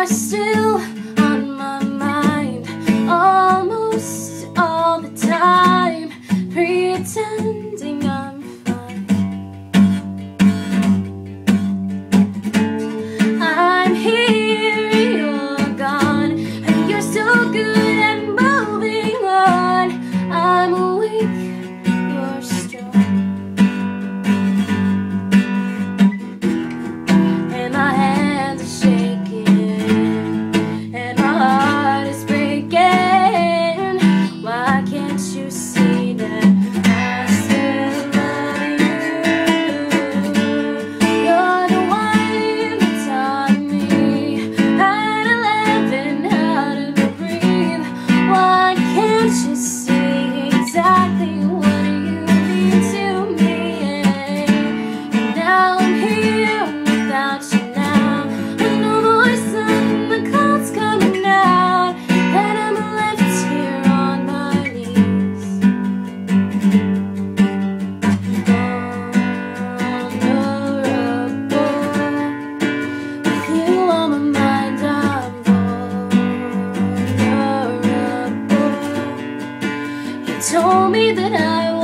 are still on my mind. Almost all the time Pretending I'm fine. I'm here, you're gone And you're good. told me that I